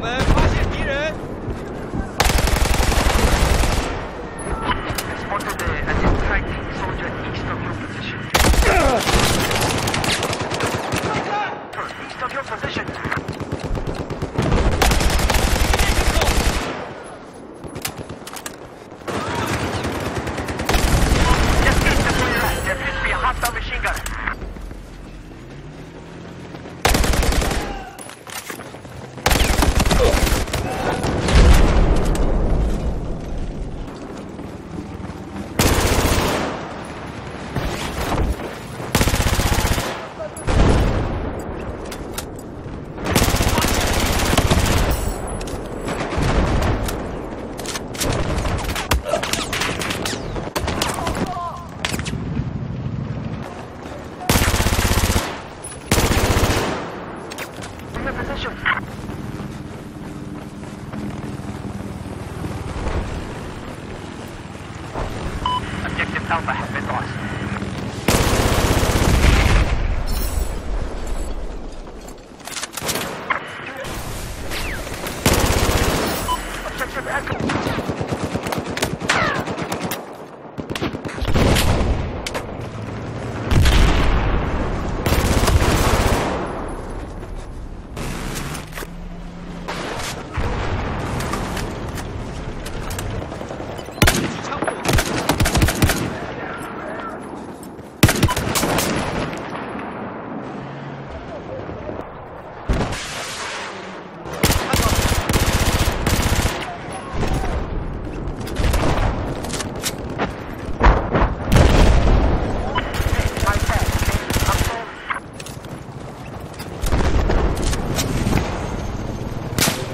there. Objective Alpha has been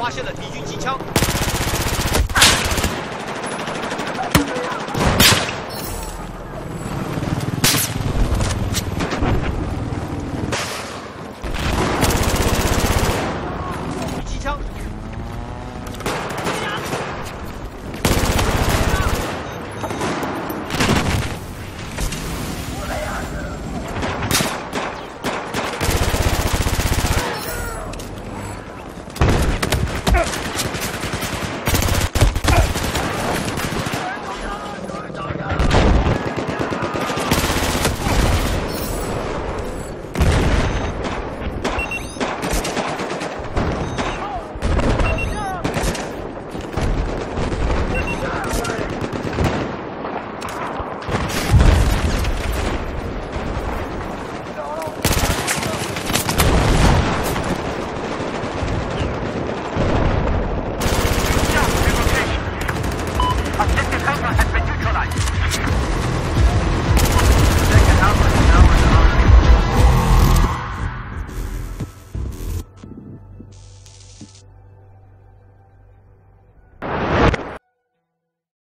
发现了敌军机枪。